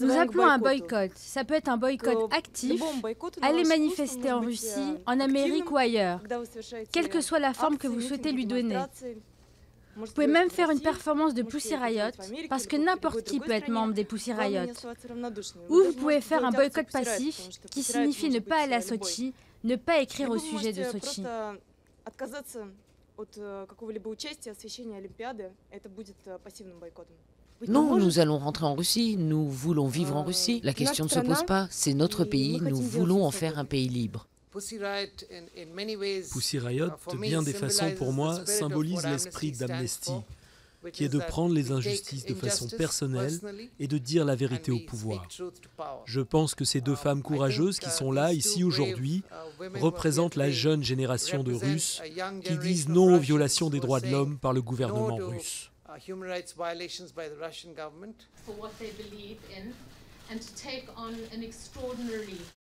Nous appelons un boycott. Ça peut être un boycott actif. Allez manifester en Russie, en Amérique ou ailleurs, quelle que soit la forme que vous souhaitez lui donner. Vous pouvez même faire une performance de Pussy Riot, parce que n'importe qui peut être membre des Pussy Riot. Ou vous pouvez faire un boycott passif, qui signifie ne pas aller à Sochi, ne pas écrire au sujet de Sochi. просто отказаться от э, какого-либо участия, освещения Олимпиады. Это будет э, пассивным бойкотом. Быть не Non, может, nous allons rentrer en Russie, nous voulons vivre en Euh, Russie. La notre question ne se pose страна, pas, c'est notre et pays, мы nous хотим voulons en делать faire un свободу. pays libre. Pussy Riot, in, in many ways, Pussy uh, Riot, for de me, bien des façons pour moi, symbolizes the spirit of symbolise what l'esprit Amnesty stands d'Amnesty, for, which qui est de prendre les injustices de façon personnelle et de dire la vérité au pouvoir. Je pense que ces deux Um, femmes courageuses qui uh, sont là, ici aujourd'hui, uh, représentent la jeune génération de Russes qui disent non aux violations des droits de l'homme par le gouvernement russe.